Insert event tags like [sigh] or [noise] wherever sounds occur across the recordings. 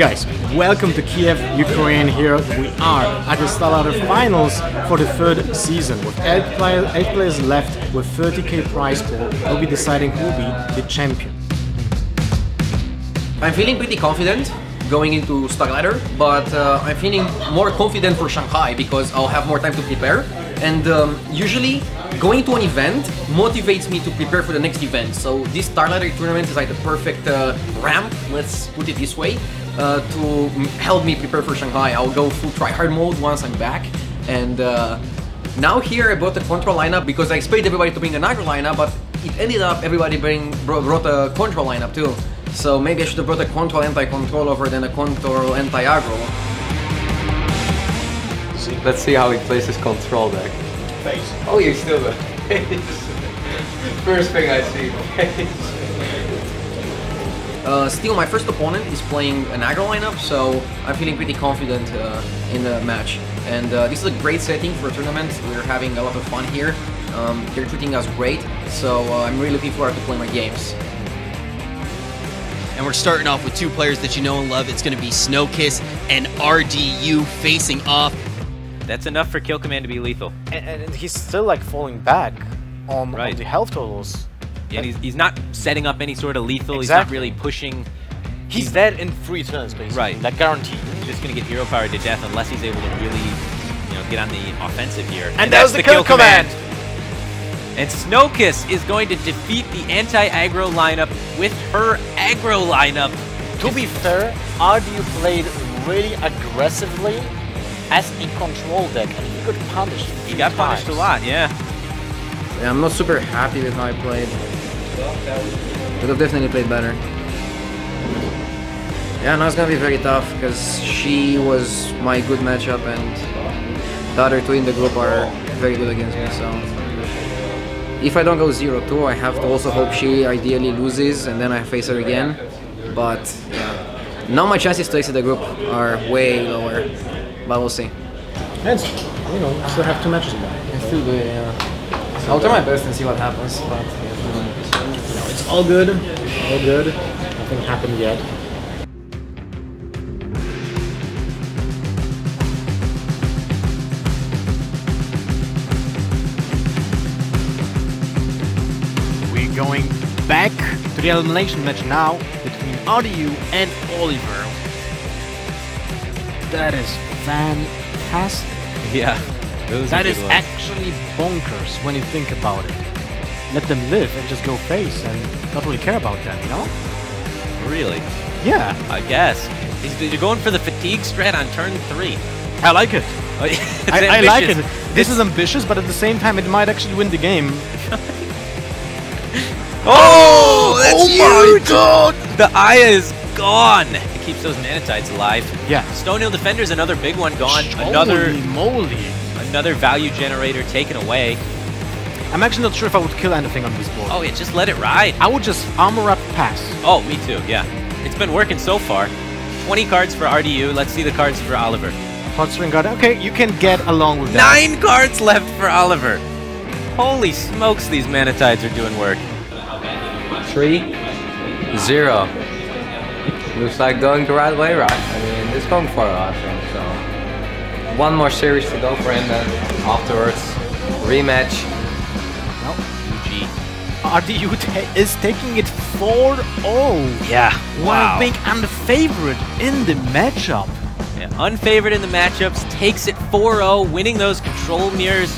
Guys, welcome to Kiev, Ukraine. Here we are at the StarLadder Finals for the third season. With eight, play eight players left with 30k prize pool, we'll be deciding who will be the champion. I'm feeling pretty confident going into StarLadder, but uh, I'm feeling more confident for Shanghai because I'll have more time to prepare. And um, usually, going to an event motivates me to prepare for the next event. So this StarLadder tournament is like the perfect uh, ramp, let's put it this way, uh, to help me prepare for Shanghai. I'll go full try-hard mode once I'm back. And uh, now here I brought the control lineup because I expected everybody to bring an aggro lineup, but it ended up everybody bring, brought a control lineup too. So maybe I should have brought a control anti-control over than a control anti-aggro. Let's see how he plays his control deck. Face. Oh, you still the [laughs] First thing I see. Uh, still, my first opponent is playing an aggro lineup, so I'm feeling pretty confident uh, in the match. And uh, this is a great setting for a tournament. We're having a lot of fun here. Um, they're treating us great, so uh, I'm really looking forward to playing my games. And we're starting off with two players that you know and love. It's going to be Snowkiss and RDU facing off. That's enough for Kill Command to be lethal. And, and he's still like falling back on, Right. on the health totals. Yeah, and he's, he's not setting up any sort of lethal. He's not really pushing. He's dead in three turns basically. Right. Like guaranteed. He's just going to get hero power to death unless he's able to really, you know, get on the offensive here. And, that was the kill command. And Snowkiss is going to defeat the anti-aggro lineup with her aggro lineup. To be fair, RDU played really aggressively as a control deck and he got punished. He got punished a lot, yeah. Yeah, I'm not super happy with how I played. Could have definitely played better. Yeah, now it's gonna be very tough because she was my good matchup and the other two in the group are very good against me, so... If I don't go 0-2, I have to also hope she ideally loses and then I face her again. But, yeah. Now my chances to exit the group are way lower, but we'll see. And, you know, still have two matches in there. It's still good, yeah. I'll try my best and see what happens, but... No, it's all good. All good. Nothing happened yet. We're going back to the elimination match now between RDU and Oliver. That is fantastic. Yeah. That is That are is good ones. actually bonkers when you think about it. Let them live and just go face and not really care about them, you know? Really? Yeah, I guess. You're going for the fatigue strat on turn three. I like it. Oh, [laughs] I, I like it. This is ambitious, but at the same time, it might actually win the game. [laughs] Oh, oh, that's Oh my huge! god! The Aya is gone. It keeps those Manatides alive. Yeah. Stonehill Defender's another big one gone. Another Holy moly! another value generator taken away. I'm actually not sure if I would kill anything on this board. Oh, yeah, just let it ride. I would just armor up pass. Oh, me too, yeah. It's been working so far. 20 cards for RDU. Let's see the cards for Oliver. Hot string guard. Okay, you can get along with that. Nine cards left for Oliver. Holy smokes, these Manatides are doing work. Three, zero. Looks like going the right way, right? I mean, it's going for us, I think, so. One more series to go for him then. Afterwards, rematch. GG. RDU ta is taking it 4-0. Yeah. Wow. While being unfavored in the matchup. Yeah, unfavored in the matchups, takes it 4-0, winning those control mirrors,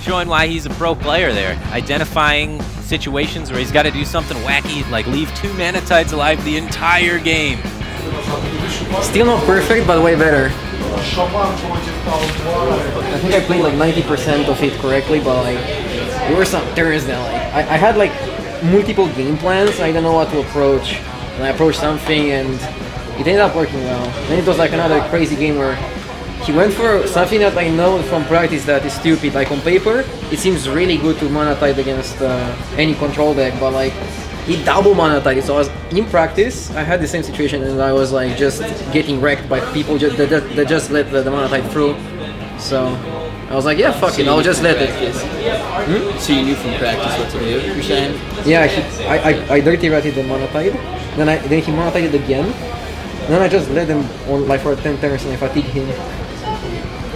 showing why he's a pro player there. Identifying situations where he's got to do something wacky, like leave two Manatides alive the entire game. Still not perfect, but way better. I think I played like 90% of it correctly, but like there were some turns that like I, I had like multiple game plans. I don't know what to approach, and I approached something, and it ended up working well. Then it was like another crazy game where he went for something that I know from practice that is stupid. Like on paper, it seems really good to mana tide against uh, any control deck, but like he double mana tide. So I was in practice. I had the same situation, and I was like just getting wrecked by people just, that, that, that just let the, the mana tide through. So I was like, yeah, fuck it, I'll just let it. So you knew from practice what to do, you're saying? Yeah, he, I, I, I dirty ratted the mana. Then I then he mana tided again, then I just let him on like for 10 turns and I fatigue him. [laughs]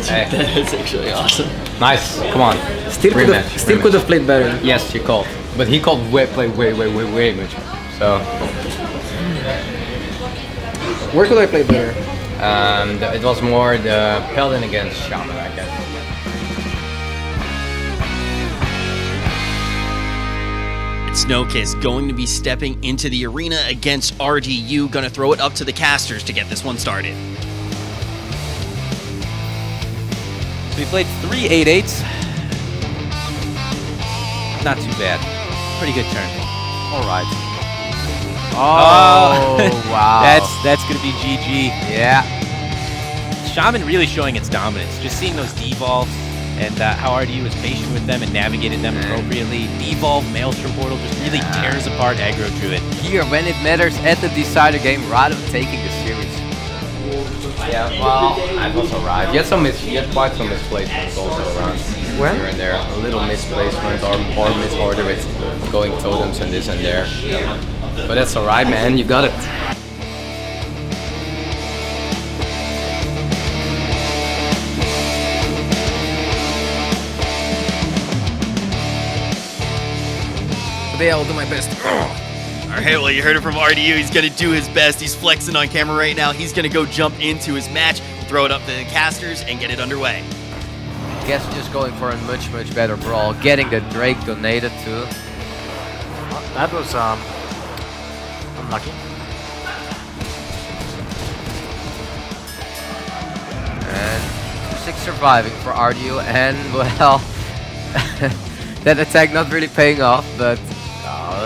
Hey, That's actually awesome. nice. Come on. Still could have, still could have played better. Yes, you called, but he called way play way way way way much. So Where could I play better? um, the, it was more the Paladin against Shaman, I guess. Snowkiss going to be stepping into the arena against RDU. Gonna throw it up to the casters to get this one started. So we played three 8-8s. Not too bad. Pretty good turn. All right. Oh, oh [laughs] wow. That's that's gonna be GG. yeah. Shaman really showing its dominance. Just seeing those devolves and uh, how RDU was patient with them and navigated them appropriately. Devolve Maelstrom Portal just really tears apart Aggro Druid. Here, when it matters at the decider game, rather than taking the series. Yeah, well, I was alright. You had some mis- you had quite some misplacements also around When? here and there. A little misplacement or or misorder with going totems and this and there. But that's alright, man. You got it. Today I'll do my best. All right, well, you heard it from RDU. He's going to do his best. He's flexing on camera right now. He's going to go jump into his match, throw it up to the casters, and get it underway. Guess just going for a much much better brawl. Getting the Drake donated too. That was um unlucky. And 6 surviving for RDU and [laughs] well [laughs] that attack not really paying off but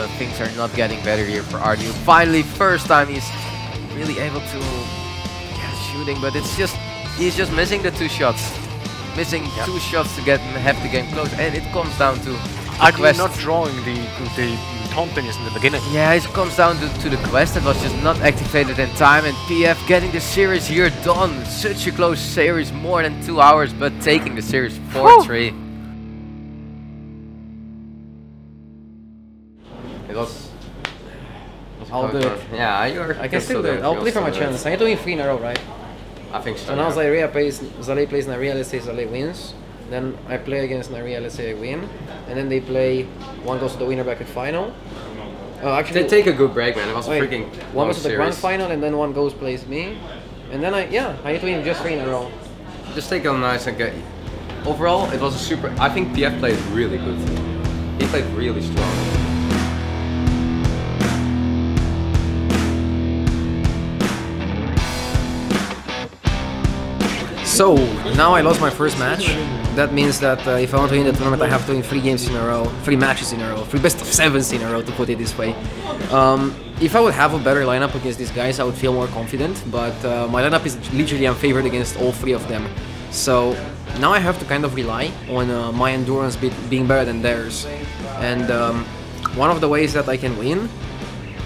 uh, things are not getting better here for RDU. Finally first time he's really able to yeah, shooting but it's just he's just missing the two shots. Missing two shots to get have the game close and it comes down to Are the you quest. not drawing the the tauntiness in the beginning? Yeah, it comes down to, to the quest that was just not activated in time and PF getting the series here done. Such a close series, more than two hours, but taking the series 4-3. I'll do it. Yeah, you're... I can still do it. I'll play for my chance. I need to win three in a row, right? I think so. So now yeah. Zaire plays, Zalae plays Neirea, let's say Zalae wins. Then I play against Neirea, let's say I win. And then they play, one goes to the winner bracket final. Uh, actually, They take a good break, man. It was a wait, freaking one goes to the grand final and then one goes plays me. And then I, yeah, I need to win just three in a row. Just take it nice and get... Overall, it was a super... I think PF played really good. He played really strong. So now I lost my first match. That means that uh, if I want to win the tournament, I have to win three games in a row, three matches in a row, three best of sevens in a row, to put it this way. Um, if I would have a better lineup against these guys, I would feel more confident. But uh, my lineup is literally unfavored against all three of them. So now I have to kind of rely on uh, my endurance be- being better than theirs. And um, one of the ways that I can win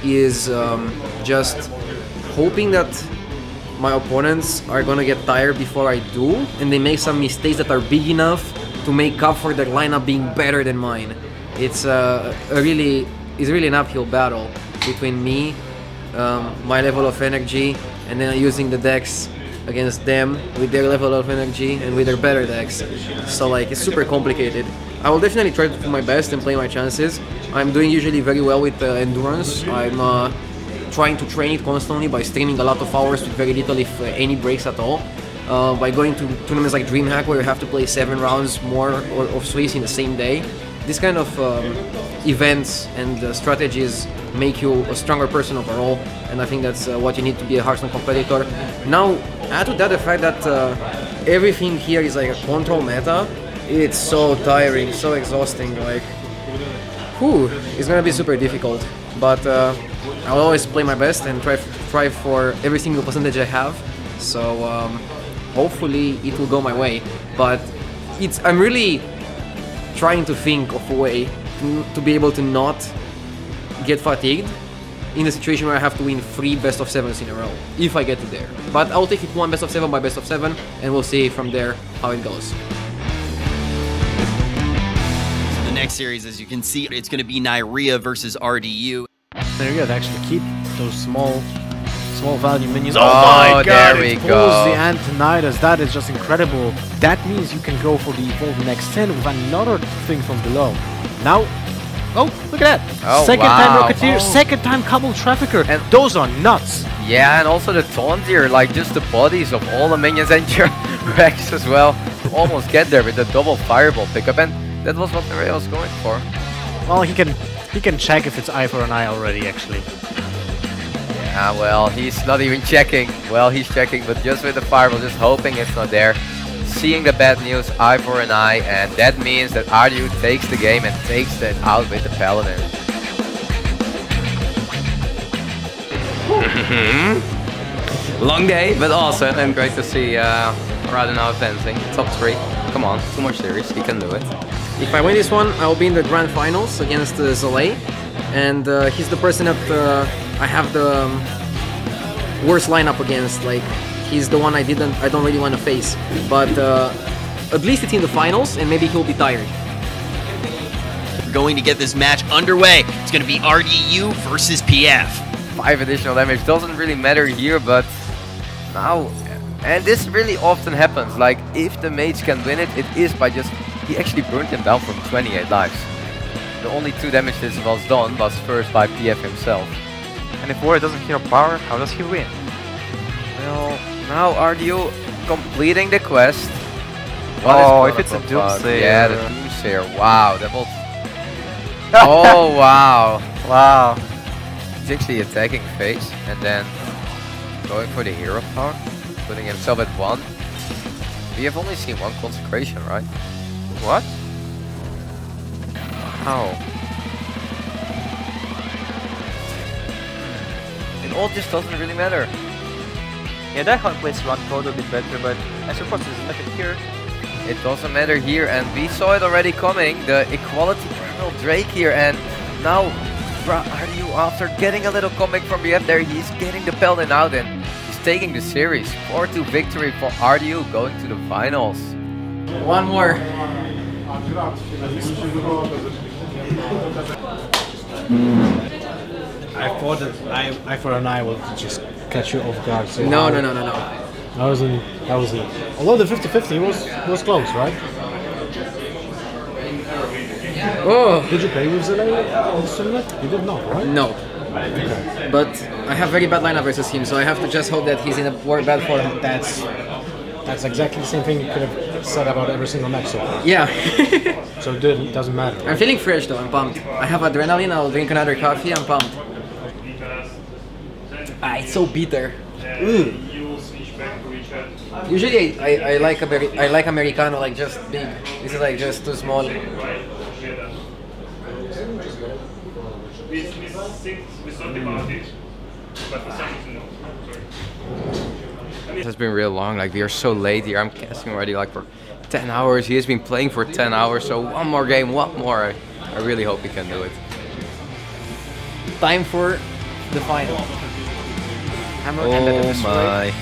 is um, just hoping that my opponents are gonna get tired before I do, and they make some mistakes that are big enough to make up for their lineup being better than mine. It's uh, a really, it's really an uphill battle between me, um, my level of energy, and then using the decks against them with their level of energy and with their better decks. So like, it's super complicated. I will definitely try to do my best and play my chances. I'm doing usually very well with uh, endurance. I'm uh, trying to train it constantly by streaming a lot of hours with very little, if uh, any, breaks at all. Uh, by going to tournaments like DreamHack where you have to play seven rounds more of Swiss in the same day. This kind of um, events and uh, strategies make you a stronger person overall, and I think that's uh, what you need to be a Hearthstone competitor. Now, add to that the fact that uh, everything here is like a control meta. It's so tiring, so exhausting. Like, whew, it's gonna be super difficult. But uh, I'll always play my best and try try for every single percentage I have. So um, hopefully it will go my way. But it's I'm really trying to think of a way to, to be able to not get fatigued in a situation where I have to win three best of sevens in a row if I get to there. But I'll take it one best of seven by best of seven, and we'll see from there how it goes. The next series, as you can see, it's going to be Neirea versus RDU. There you go. They actually keep those small Small value minions. Oh, oh my god! there we it pulls go. the Antonidas. That is just incredible. That means you can go for the Evolve next 10 with another thing from below. Now, oh, look at that. Oh, second time. Rocketeer, Oh. second time Kabal Trafficker. And- those are nuts. Yeah, and also the taunt here, like just the bodies of all the minions and [laughs] your Rex as well. to Almost get there with the double fireball pickup, and that was what the Ray was going for. Well, he can he can check if it's eye for an eye already, actually. Yeah, well, he's not even checking. Well, he's checking, but just with the fireball, just hoping it's not there. Seeing the bad news, eye for an eye, and that means that RDU takes the game and takes it out with the Paladin. [laughs] Long day, but awesome, and great to see uh, Radu now advancing. Top three. Come on, two more series, he can do it. If I win this one, I'll be in the grand finals against uh, Zalae, and uh, he's the person that uh, I have the um, worst lineup against. Like, he's the one I didn't, I don't really want to face. But uh, at least it's in the finals, and maybe he'll be tired. Going to get this match underway. It's going to be RDU versus PF. five additional damage doesn't really matter here, but now, and this really often happens. Like if the mage can win it, it is by just he actually burned him down from 28 lives. The only two damage this was done was first by PF himself. And if Warrior doesn't hero power, how does he win? Well, now RDU completing the quest. Oh, is if it's a Chronocle Bug? Doomsayer. Yeah, the Doomsayer. Wow, that was. [laughs] oh wow. Wow. He's actually attacking face and then going for the hero power, putting himself at one. We have only seen one consecration, right? What? How? Hmm. It all just doesn't really matter. Yeah, that one plays run code a bit better, but I suppose it doesn't matter here. It doesn't matter here, and we saw it already coming. The equality Primal Drake here, and now Ra- RDU after getting a little comic from the end there, he's getting the Paladin out and he's taking the series. 4-2 victory for RDU going to the finals. One more. Mm. I thought that eye, I for an eye will just catch you off guard. So No, I- no, no, no, no. That wasn't. That wasn't. Although the 50-50 was was close, right? Oh, Did you play with Zelaya on Simlet? You did not, right? no. But I have very bad lineup versus him, so I have to just hope that he's in a very bad form. That's that's exactly the same thing you could have said about every single match so far. Yeah. [laughs] So it didn't- doesn't matter. I'm feeling fresh though, I'm pumped. I have adrenaline, I'll drink another coffee, I'm pumped. Ah, it's so bitter. Ugh. Usually I, I, I like Ameri- I like Americano like just big. This is like just too small. It has been real long, like we are so late here. I'm casting already like for 10 hours. He has been playing for 10 hours, so one more game, one more. I, I really hope he can do it. Time for the final. Hammer Oh my.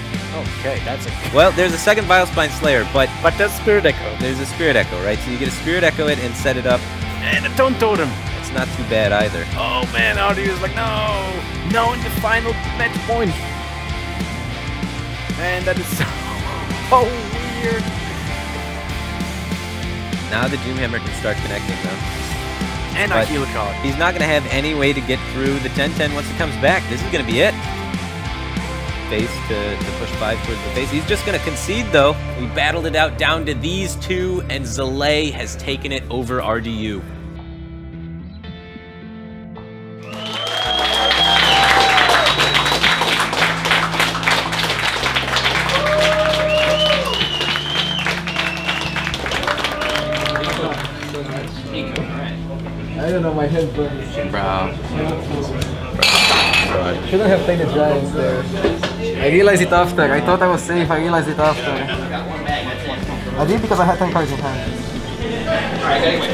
Okay, that's it. Well, there's a second Vilespine Slayer, but But that's Spirit Echo. there's a Spirit Echo, right? So you get a Spirit Echo it and set it up. And a Tone Totem. It's not too bad either. Oh man, is like, no! No in the final match point! And that is [laughs] so, weird. Now the Doomhammer can start connecting though. And I But- heal card. He's not going to have any way to get through the 10-10 once it comes back. This is going to be it. Face to, to push 5 towards the face. He's just going to concede, though. We battled it out down to these two, and Zalae has taken it over RDU. Don't know, my head burns. Bro. Shouldn't have played the Giants there. I realized it after. I thought I was safe, I realized it after. I did because I had 10 cards in hand.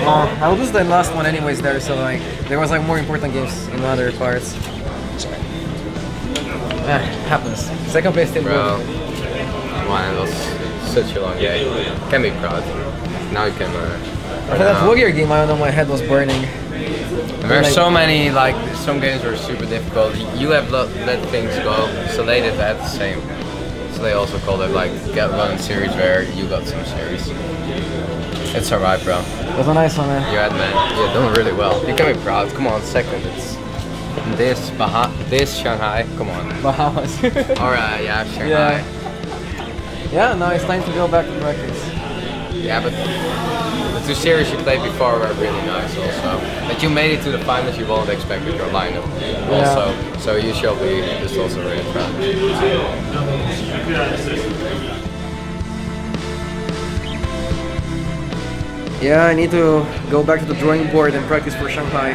Uh, I will lose the last one anyways there, so like, there was like more important games in other parts. Ah, happens. Second place still Bro. good. Man, it was such a long game. Can be proud. Now you can. Uh, After that Warrior game, I don't know, my head was burning. There are so many like some games were super difficult. You have let, let things go. So they did that the same. So they also called it like get one series where you got some series. It's alright, bro. That's a nice one, man. You're at man. You're doing really well. You can be proud. Come on, second. It's this Baha this Shanghai. Come on. Bahamas. [laughs] Alright, yeah, Shanghai. yeah, now it's time to go back to practice. Yeah, but the two series you played before were really nice also. But you made it to the finals, you won't expect with your lineup also. So you shall be just also really proud. Yeah, I need to go back to the drawing board and practice for Shanghai.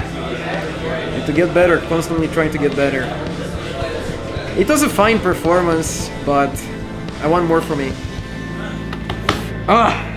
Need to get better, constantly trying to get better. It was a fine performance, but I want more from me. Ah!